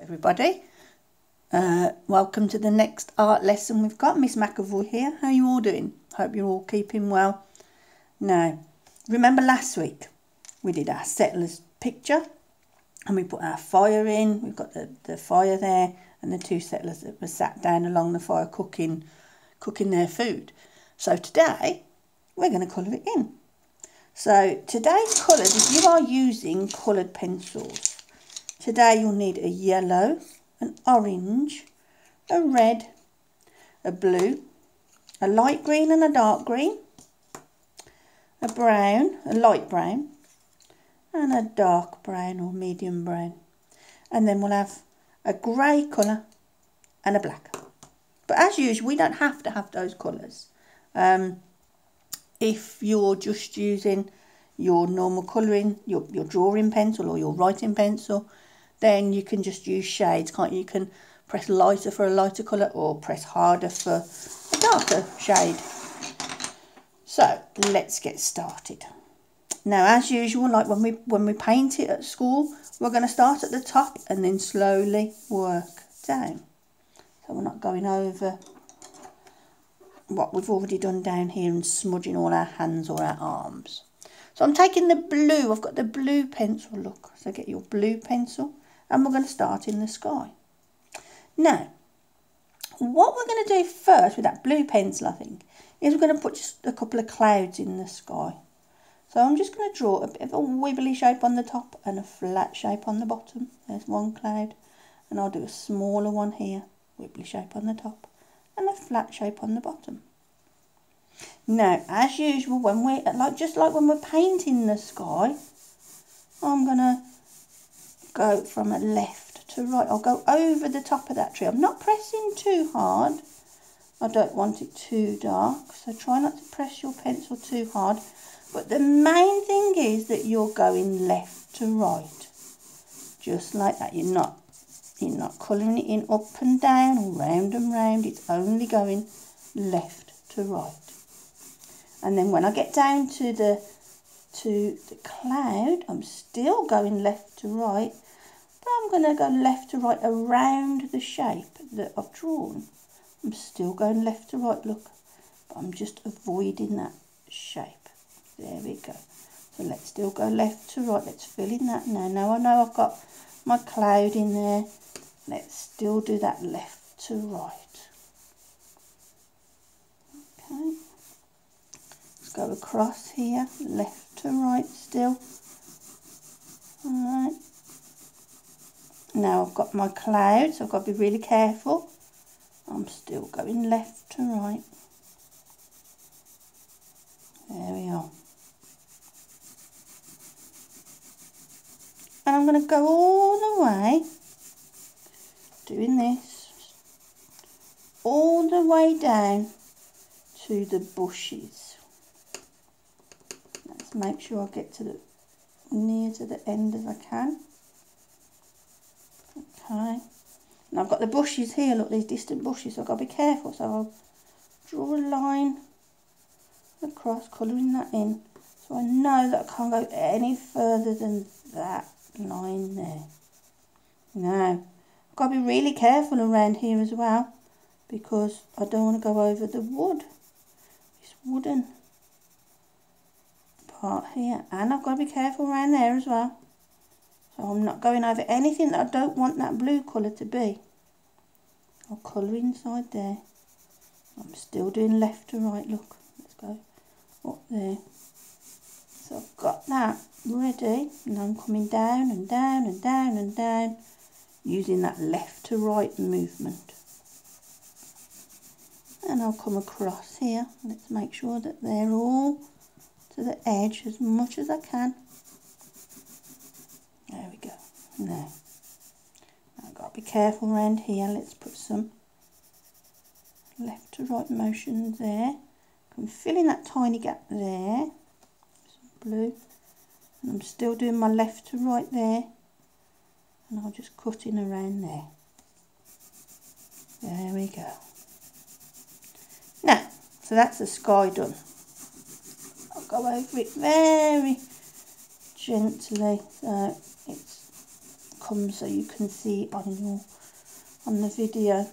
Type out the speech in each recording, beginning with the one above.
everybody. Uh, welcome to the next art lesson. We've got Miss McAvoy here. How are you all doing? Hope you're all keeping well. Now, remember last week we did our settlers picture and we put our fire in. We've got the, the fire there and the two settlers that were sat down along the fire cooking, cooking their food. So today we're going to colour it in. So today's colours, if you are using coloured pencils, Today you'll need a yellow, an orange, a red, a blue, a light green and a dark green, a brown, a light brown, and a dark brown or medium brown. And then we'll have a grey colour and a black. But as usual, we don't have to have those colours. Um, if you're just using your normal colouring, your, your drawing pencil or your writing pencil, then you can just use shades, can't you? You can press lighter for a lighter colour or press harder for a darker shade. So let's get started. Now, as usual, like when we when we paint it at school, we're going to start at the top and then slowly work down. So we're not going over what we've already done down here and smudging all our hands or our arms. So I'm taking the blue, I've got the blue pencil, look. So get your blue pencil and we're going to start in the sky. Now, what we're going to do first with that blue pencil, I think, is we're going to put just a couple of clouds in the sky. So I'm just going to draw a bit of a wibbly shape on the top and a flat shape on the bottom. There's one cloud. And I'll do a smaller one here, wibbly shape on the top and a flat shape on the bottom. Now, as usual, when we like just like when we're painting the sky, I'm gonna go from a left to right. I'll go over the top of that tree. I'm not pressing too hard. I don't want it too dark, so try not to press your pencil too hard. But the main thing is that you're going left to right. Just like that. You're not you're not colouring it in up and down or round and round. It's only going left to right. And then when I get down to the to the cloud, I'm still going left to right, I'm going to go left to right around the shape that I've drawn. I'm still going left to right, look, but I'm just avoiding that shape. There we go. So let's still go left to right. Let's fill in that now. Now I know I've got my cloud in there. Let's still do that left to right. Okay. Let's go across here, left to right still. Alright. Now I've got my clouds, I've got to be really careful. I'm still going left to right. There we are. And I'm going to go all the way, doing this, all the way down to the bushes Let's make sure I get to the near to the end as I can. Okay. And I've got the bushes here, look, these distant bushes, so I've got to be careful. So I'll draw a line across, colouring that in. So I know that I can't go any further than that line there. Now, I've got to be really careful around here as well because I don't want to go over the wood. It's wooden part here and I've got to be careful around there as well I'm not going over anything that I don't want that blue colour to be. I'll colour inside there. I'm still doing left to right look. Let's go up there. So I've got that ready and I'm coming down and down and down and down using that left to right movement. And I'll come across here. Let's make sure that they're all to the edge as much as I can. Now, I've got to be careful around here. Let's put some left to right motion there. I'm filling that tiny gap there. Some blue. And I'm still doing my left to right there. And I'll just cut in around there. There we go. Now, so that's the sky done I'll go over it very gently so it's comes so you can see on your on the video.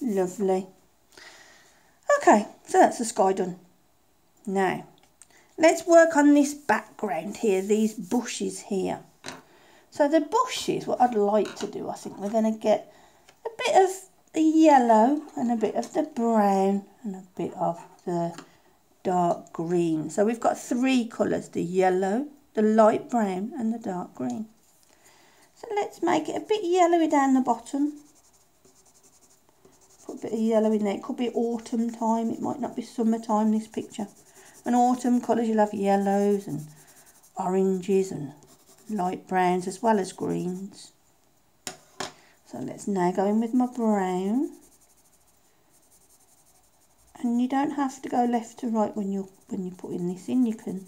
Lovely. Okay, so that's the sky done. Now, let's work on this background here, these bushes here. So the bushes, what I'd like to do, I think we're going to get a bit of the yellow and a bit of the brown and a bit of the dark green. So we've got three colours, the yellow, the light brown and the dark green. So let's make it a bit yellowy down the bottom. Put a bit of yellow in there. It could be autumn time. It might not be summertime, this picture. And autumn colours, you'll have yellows and oranges and light browns as well as greens. So let's now go in with my brown. And you don't have to go left to right when you're when you're putting this in. You can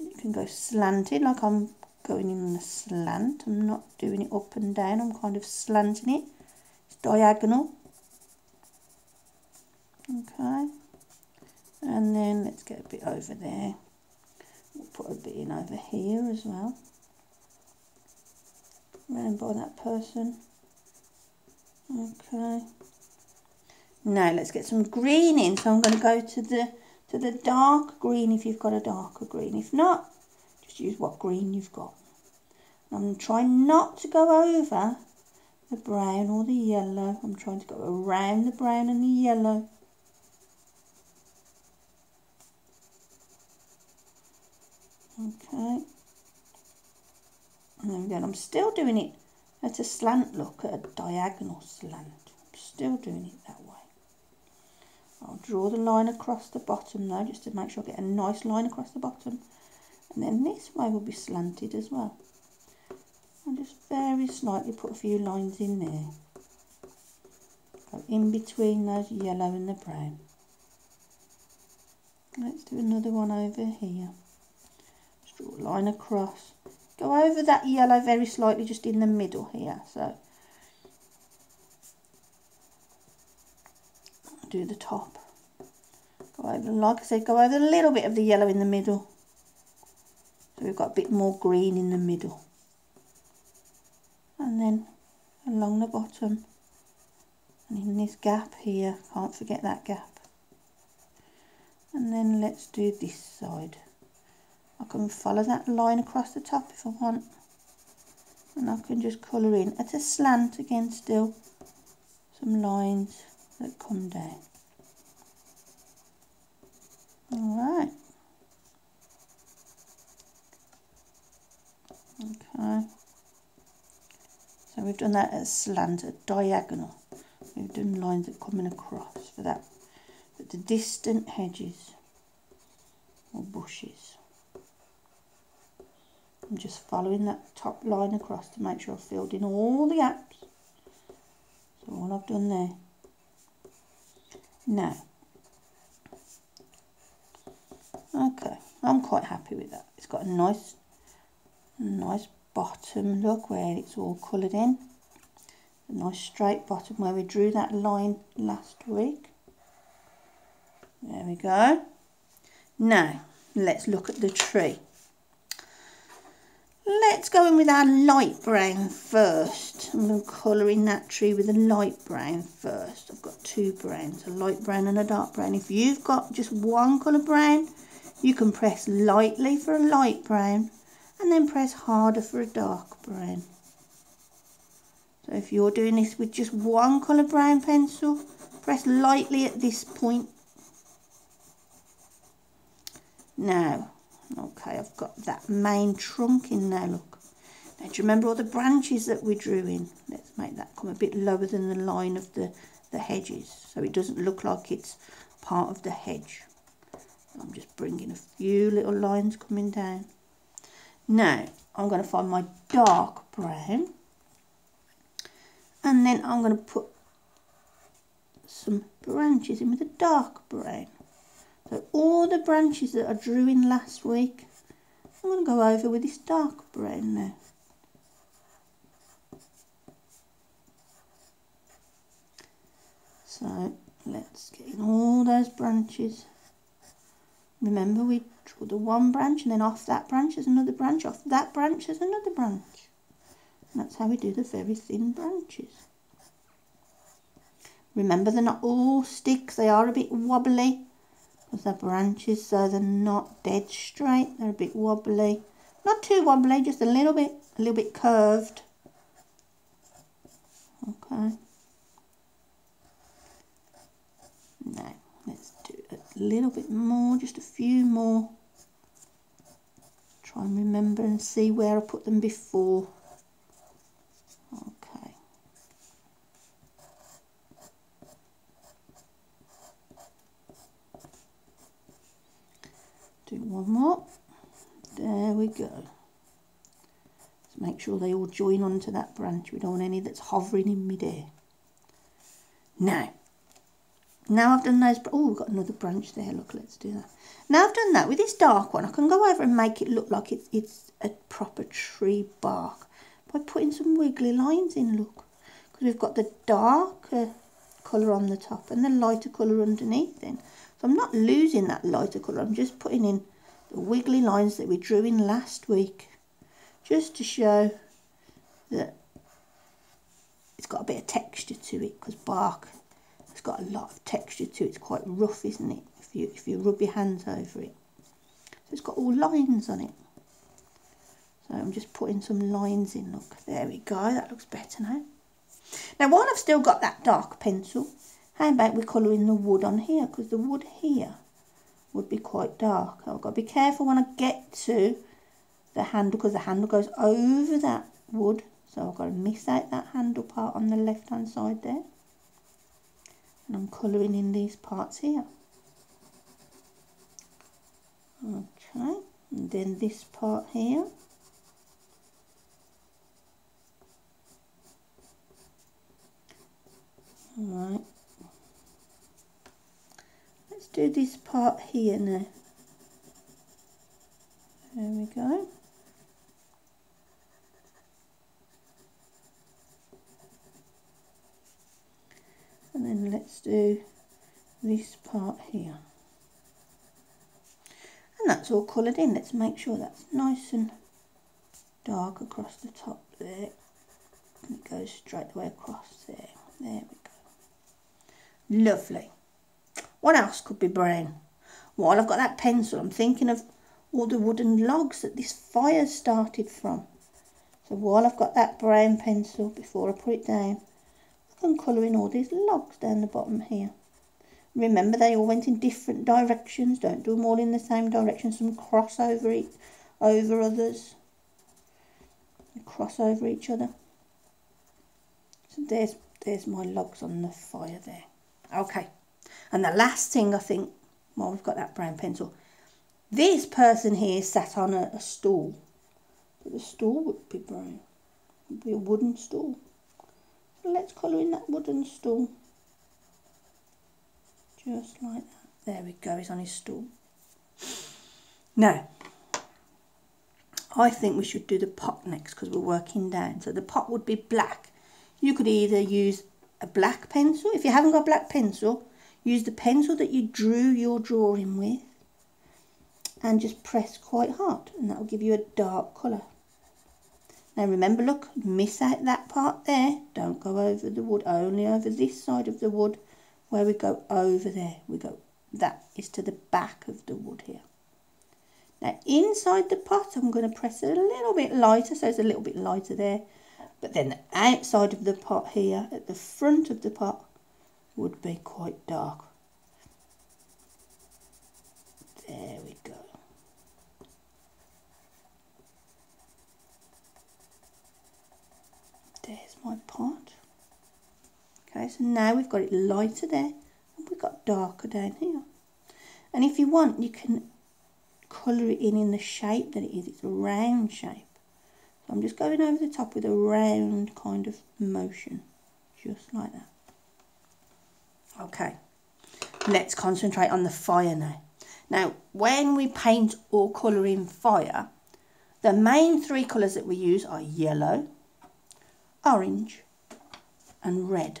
you can go slanted like I'm going in a slant. I'm not doing it up and down. I'm kind of slanting it. It's diagonal. Okay. And then let's get a bit over there. We'll put a bit in over here as well round by that person. Okay. Now let's get some green in. So I'm going to go to the to the dark green if you've got a darker green. If not, use what green you've got. I'm trying not to go over the brown or the yellow. I'm trying to go around the brown and the yellow. Okay. And then I'm still doing it at a slant look, at a diagonal slant. I'm still doing it that way. I'll draw the line across the bottom though, just to make sure I get a nice line across the bottom. And then this way will be slanted as well. I'll just very slightly put a few lines in there. Go in between those yellow and the brown. Let's do another one over here. Just draw a line across go over that yellow very slightly just in the middle here so do the top go over like I said go over a little bit of the yellow in the middle so we've got a bit more green in the middle. And then along the bottom. And in this gap here can't forget that gap. And then let's do this side. I can follow that line across the top if I want. And I can just colour in at a slant again still. Some lines that come down. Alright okay so we've done that at slant at diagonal we've done lines that coming across for that but the distant hedges or bushes I'm just following that top line across to make sure I've filled in all the gaps. So all I've done there. Now, okay, I'm quite happy with that. It's got a nice, nice bottom look where it's all coloured in. A nice straight bottom where we drew that line last week. There we go. Now, let's look at the tree. Let's go in with our light brown first. I'm going to colour in that tree with a light brown first. I've got two browns, a light brown and a dark brown. If you've got just one colour brown, you can press lightly for a light brown and then press harder for a dark brown. So if you're doing this with just one colour brown pencil, press lightly at this point. Now, Okay, I've got that main trunk in there, look. Now, do you remember all the branches that we drew in? Let's make that come a bit lower than the line of the, the hedges, so it doesn't look like it's part of the hedge. I'm just bringing a few little lines coming down. Now, I'm going to find my dark brown. And then I'm going to put some branches in with a dark brown. So all the branches that I drew in last week, I'm going to go over with this dark brown now. So let's get in all those branches. Remember we drew the one branch and then off that branch is another branch, off that branch is another branch. That's how we do the very thin branches. Remember they're not all sticks, they are a bit wobbly because they're branches so they're not dead straight, they're a bit wobbly. Not too wobbly, just a little bit, a little bit curved. Okay. A little bit more, just a few more. Try and remember and see where I put them before. Okay. Do one more. There we go. Let's make sure they all join onto that branch. We don't want any that's hovering in midair. Now, now I've done those, oh, we've got another branch there. Look, let's do that. Now I've done that with this dark one, I can go over and make it look like it's, it's a proper tree bark by putting some wiggly lines in, look. Because we've got the darker colour on the top and the lighter colour underneath then. So I'm not losing that lighter colour, I'm just putting in the wiggly lines that we drew in last week just to show that it's got a bit of texture to it because bark has got a lot of texture to it. It's quite rough, isn't it? If you if you rub your hands over it. So it's got all lines on it. So I'm just putting some lines in. Look, there we go. That looks better now. Now, while I've still got that dark pencil, how about we colouring the wood on here? Because the wood here would be quite dark. I've got to be careful when I get to the handle because the handle goes over that wood. So I've got to miss out that handle part on the left hand side there. And I'm colouring in these parts here. Okay, and then this part here. Alright, let's do this part here now. There we go. And then let's do this part here. And that's all coloured in. Let's make sure that's nice and dark across the top there. And it goes straight the way across there. There we go. Lovely. What else could be brown? While I've got that pencil, I'm thinking of all the wooden logs that this fire started from. So while I've got that brown pencil, before I put it down, I can colour all these logs down the bottom here. Remember, they all went in different directions. Don't do them all in the same direction. Some cross over, each, over others. cross over each other. So there's, there's my logs on the fire there. Okay. And the last thing I think, well, we've got that brown pencil. This person here sat on a, a stool. But the stool would be brown. It would be a wooden stool. Let's colour in that wooden stool. Just like that. There we go, he's on his stool. Now, I think we should do the pot next because we're working down. So the pot would be black. You could either use a black pencil. If you haven't got a black pencil, Use the pencil that you drew your drawing with and just press quite hard and that will give you a dark colour. Now remember, look, miss out that part there. Don't go over the wood, only over this side of the wood where we go over there. We go, that is to the back of the wood here. Now inside the pot, I'm going to press it a little bit lighter, so it's a little bit lighter there. But then the outside of the pot here, at the front of the pot, would be quite dark. There we go. There's my pot. So now we've got it lighter there and we've got darker down here. And if you want, you can colour it in in the shape that it is. It's a round shape. So I'm just going over the top with a round kind of motion, just like that. Okay, let's concentrate on the fire now. Now, when we paint or colour in fire, the main three colours that we use are yellow, orange and red.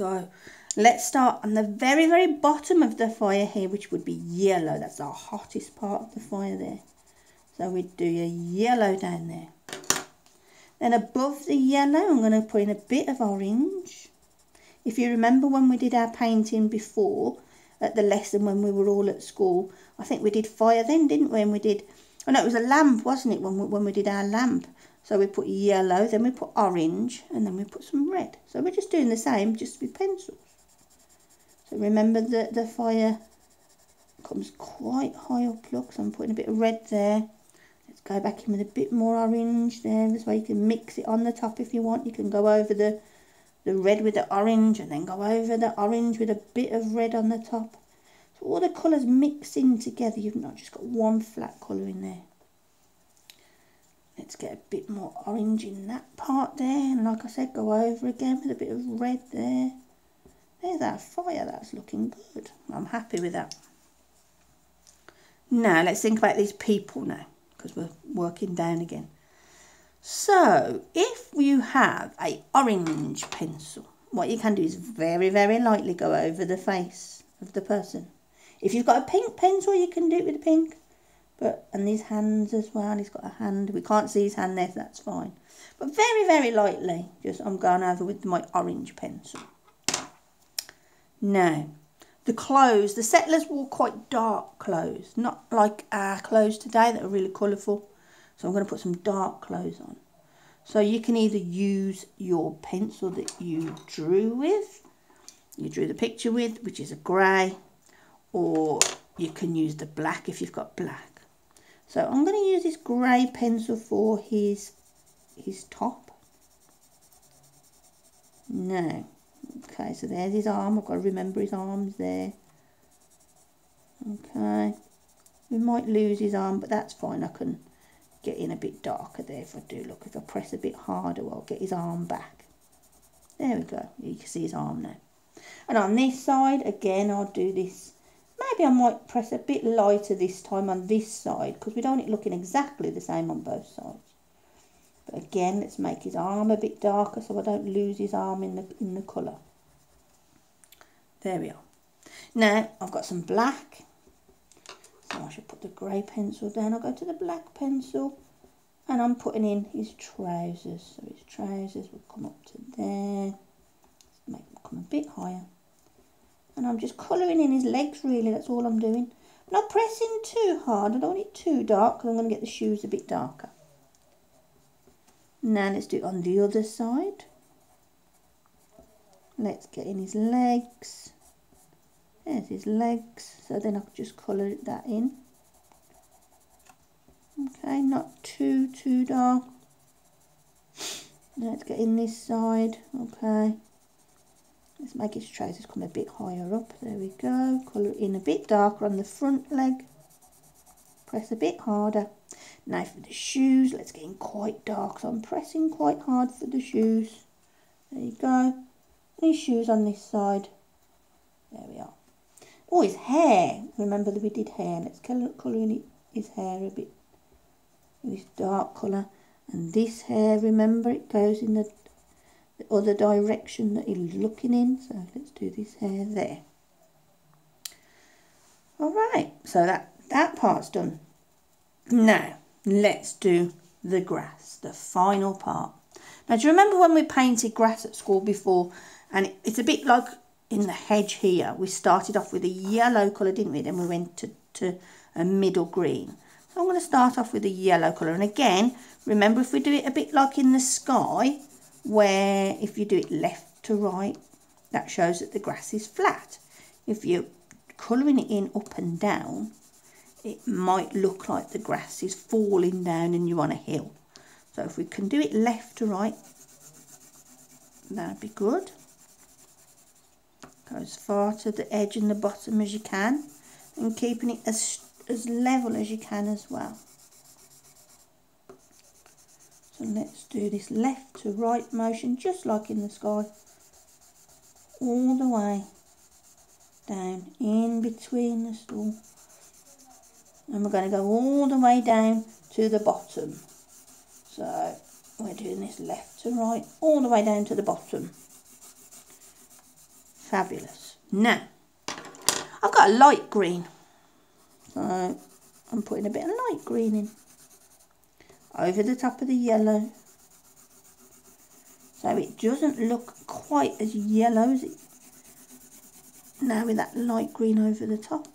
So let's start on the very, very bottom of the fire here, which would be yellow. That's our hottest part of the fire there. So we do a yellow down there. Then above the yellow, I'm going to put in a bit of orange. If you remember when we did our painting before, at the lesson when we were all at school, I think we did fire then, didn't we? And we did, oh no, it was a lamp, wasn't it, when we, when we did our lamp. So we put yellow, then we put orange, and then we put some red. So we're just doing the same, just with pencils. So remember that the fire comes quite high up, look, so I'm putting a bit of red there. Let's go back in with a bit more orange there, this way you can mix it on the top if you want. You can go over the, the red with the orange, and then go over the orange with a bit of red on the top. So all the colours mix in together, you've not just got one flat colour in there. Let's get a bit more orange in that part there. And like I said, go over again with a bit of red there. There's that fire, that's looking good. I'm happy with that. Now, let's think about these people now, because we're working down again. So, if you have a orange pencil, what you can do is very, very lightly go over the face of the person. If you've got a pink pencil, you can do it with pink. But and his hands as well. He's got a hand. We can't see his hand there, so that's fine. But very, very lightly. Just I'm going over with my orange pencil. Now, the clothes. The settlers wore quite dark clothes, not like our clothes today that are really colourful. So I'm going to put some dark clothes on. So you can either use your pencil that you drew with, you drew the picture with, which is a grey, or you can use the black if you've got black. So I'm going to use this grey pencil for his, his top. No. Okay, so there's his arm. I've got to remember his arms there. Okay. We might lose his arm, but that's fine. I can get in a bit darker there if I do. Look, if I press a bit harder, I'll get his arm back. There we go. You can see his arm now. And on this side, again, I'll do this Maybe I might press a bit lighter this time on this side because we don't want it looking exactly the same on both sides. But again, let's make his arm a bit darker so I don't lose his arm in the, in the colour. There we are. Now, I've got some black. So I should put the grey pencil down. I'll go to the black pencil and I'm putting in his trousers. So his trousers will come up to there. Make them come a bit higher and I'm just colouring in his legs really that's all I'm doing. Not pressing too hard I don't want it too dark because I'm going to get the shoes a bit darker. Now let's do it on the other side. Let's get in his legs. There's his legs so then I'll just colour that in. Okay not too too dark. Let's get in this side okay Let's make his trousers come a bit higher up. There we go. Colour in a bit darker on the front leg. Press a bit harder. Now for the shoes, let's get in quite dark. So I'm pressing quite hard for the shoes. There you go. These shoes on this side. There we are. Oh, his hair. Remember that we did hair. Let's colour, in his hair a bit. This dark colour. And this hair, remember, it goes in the the other direction that you're looking in. So let's do this hair there. All right, so that, that part's done. Now, let's do the grass, the final part. Now, do you remember when we painted grass at school before? And it's a bit like in the hedge here. We started off with a yellow colour, didn't we? Then we went to, to a middle green. So I'm going to start off with a yellow colour. And again, remember if we do it a bit like in the sky, where if you do it left to right, that shows that the grass is flat. If you're colouring it in up and down, it might look like the grass is falling down and you're on a hill. So if we can do it left to right, that'd be good. Go as far to the edge and the bottom as you can and keeping it as, as level as you can as well. So let's do this left to right motion, just like in the sky, all the way down in between the stool. And we're going to go all the way down to the bottom. So we're doing this left to right, all the way down to the bottom. Fabulous. Now, I've got a light green. So I'm putting a bit of light green in over the top of the yellow So it doesn't look quite as yellow as it now with that light green over the top.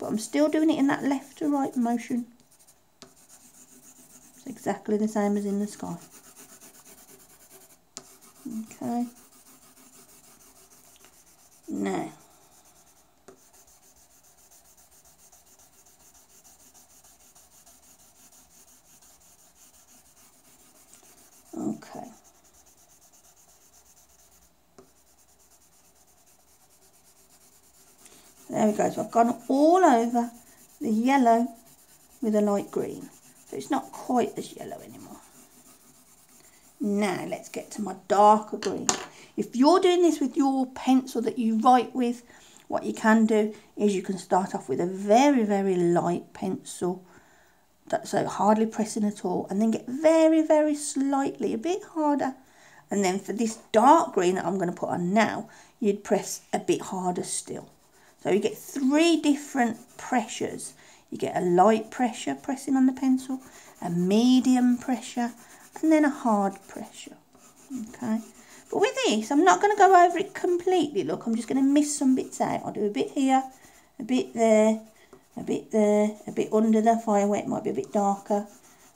But I'm still doing it in that left to right motion. It's exactly the same as in the sky. Okay. Now. Okay. There we go. So I've gone all over the yellow with a light green. So it's not quite as yellow anymore. Now let's get to my darker green. If you're doing this with your pencil that you write with, what you can do is you can start off with a very, very light pencil. So hardly pressing at all. And then get very, very slightly, a bit harder. And then for this dark green that I'm going to put on now, you'd press a bit harder still. So you get three different pressures. You get a light pressure pressing on the pencil, a medium pressure, and then a hard pressure. Okay. But with this, I'm not going to go over it completely. Look, I'm just going to miss some bits out. I'll do a bit here, a bit there, a bit there, a bit under the fire it might be a bit darker,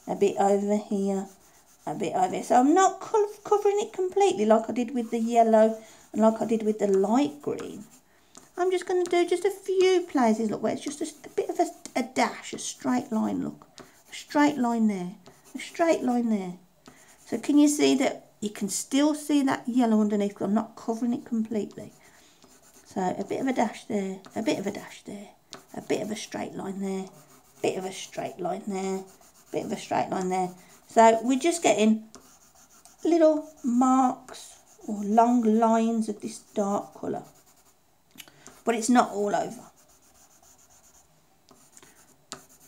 a bit over here, a bit over here. So I'm not covering it completely like I did with the yellow and like I did with the light green. I'm just going to do just a few places, look, where it's just a, a bit of a, a dash, a straight line, look. A straight line there, a straight line there. So can you see that you can still see that yellow underneath I'm not covering it completely. So a bit of a dash there, a bit of a dash there, a bit of a straight line there, bit of a straight line there, bit of a straight line there. So we're just getting little marks or long lines of this dark colour but it's not all over.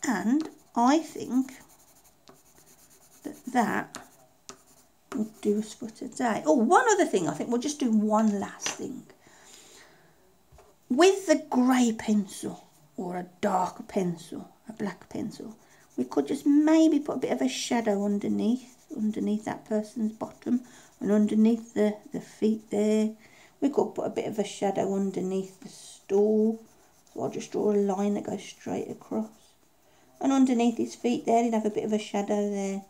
And I think that that will do us for today. Oh, one other thing, I think we'll just do one last thing. With the grey pencil or a darker pencil, a black pencil, we could just maybe put a bit of a shadow underneath, underneath that person's bottom and underneath the, the feet there. We could put a bit of a shadow underneath the stool. So I'll just draw a line that goes straight across. And underneath his feet there, he'd have a bit of a shadow there.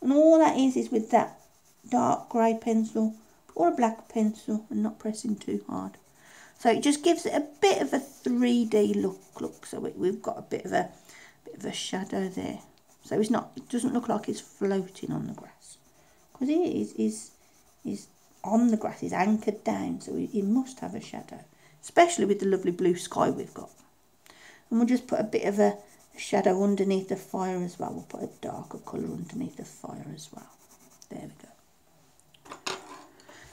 And all that is, is with that dark grey pencil or a black pencil and not pressing too hard. So it just gives it a bit of a 3D look. Look, so we've got a bit of a bit of a shadow there. So it's not. It doesn't look like it's floating on the grass because it is is is on the grass. Is anchored down, so it must have a shadow especially with the lovely blue sky we've got. And we'll just put a bit of a shadow underneath the fire as well. We'll put a darker colour underneath the fire as well. There we go.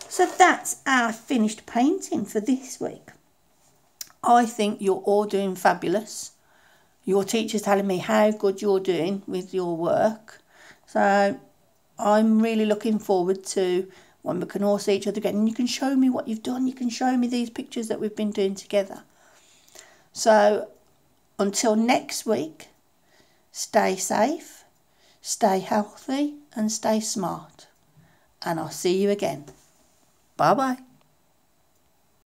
So that's our finished painting for this week. I think you're all doing fabulous. Your teacher's telling me how good you're doing with your work. So I'm really looking forward to when we can all see each other again. And you can show me what you've done. You can show me these pictures that we've been doing together. So until next week stay safe stay healthy and stay smart. And I'll see you again. Bye bye